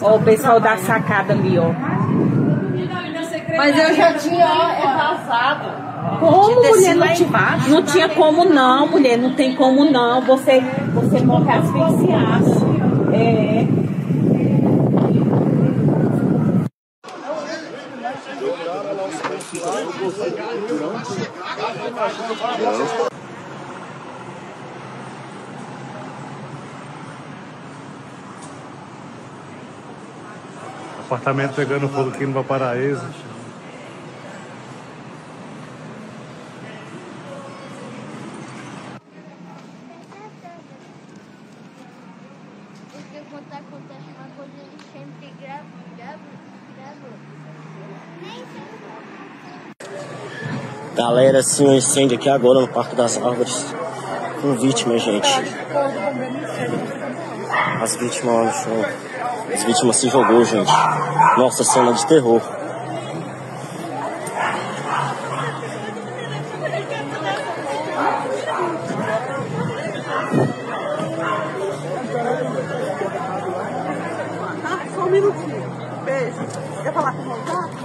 Ó, o pessoal da sacada ali, ó. Mas eu já tinha, ó, é vazado. Como, mulher? Não, tinha- embaixo. não tinha como não, mulher. Não tem como não. Você, você morre asfixiado. É. Apartamento pegando fogo aqui no Valparaíso. Galera, assim, um incêndio aqui agora no Parque das Árvores. Com vítimas, gente. As vítimas lá no chão. As vítimas se jogou, gente. Nossa, cena de terror. Só minutinho. Beijo. Quer falar com o contato?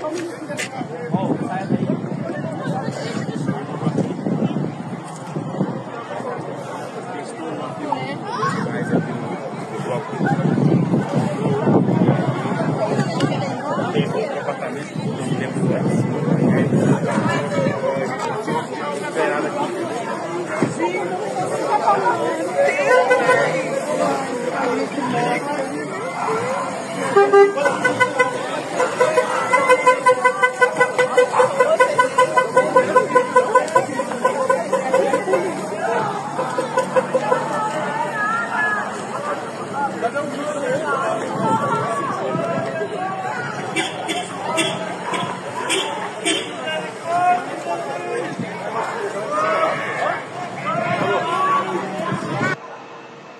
Só um minutinho.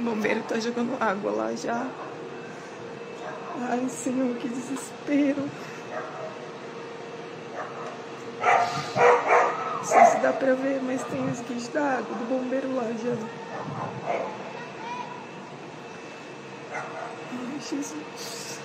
Bombeiro tá jogando água lá já. Ai, Senhor, que desespero. Não sei se dá pra ver, mas tem os guichos da água do bombeiro lá já. Ai, Jesus.